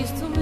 visto